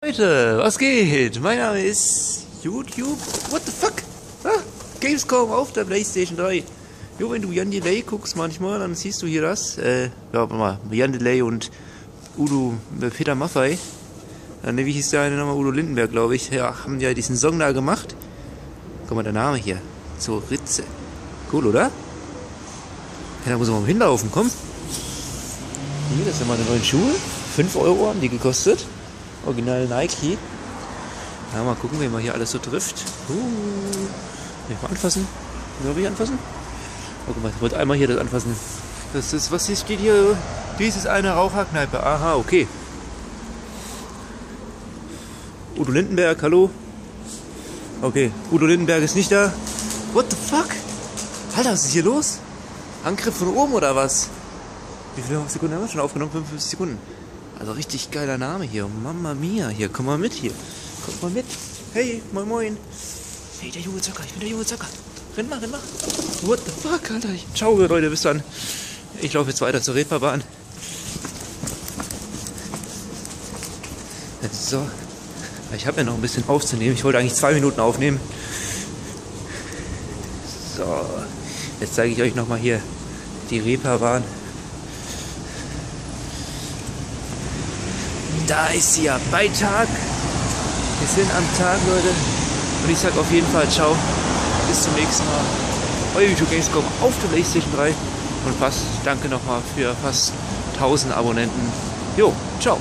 Leute, was geht? Mein Name ist YouTube. What the fuck? Ah, Gamescom auf der Playstation 3. Jo, wenn du Jan Delay guckst manchmal, dann siehst du hier das. Äh, ja, mal, Jan Delay und Udo äh, Peter Maffei. Dann, wie hieß der eine nochmal? Udo Lindenberg, glaube ich. Ja, haben ja diesen Song da gemacht. Guck mal, der Name hier. So, Ritze. Cool, oder? Ja, da muss man mal hinlaufen, komm. Hier, das sind meine neuen Schuhe. 5 Euro haben die gekostet. Original Nike. Ja, mal gucken, wie man hier alles so trifft. Uh, ich mal anfassen? Soll ich anfassen? Oh, guck mal, ich wollte einmal hier das anfassen. Das ist, was hier steht hier? Dies ist eine Raucherkneipe. Aha, okay. Udo Lindenberg, hallo? Okay, Udo Lindenberg ist nicht da. What the fuck? Alter, was ist hier los? Angriff von oben oder was? Wie viele Sekunden haben wir schon aufgenommen? 55 Sekunden. Also richtig geiler Name hier. Mama Mia. Hier, komm mal mit hier. Komm mal mit. Hey, moin moin. Hey, der junge Zocker. Ich bin der junge Zocker. Renn mal, renn mal. What the fuck, Alter. Ciao, Leute. Bis dann. Ich laufe jetzt weiter zur Reeperbahn. So. Ich habe ja noch ein bisschen aufzunehmen. Ich wollte eigentlich zwei Minuten aufnehmen. So. Jetzt zeige ich euch nochmal hier die Reeperbahn. Da ist sie ja bei Tag. Wir sind am Tag, Leute. Und ich sag auf jeden Fall ciao. Bis zum nächsten Mal. Euer YouTube Gamescom auf der Playstation 3. Und fast, danke nochmal für fast 1000 Abonnenten. Jo, ciao.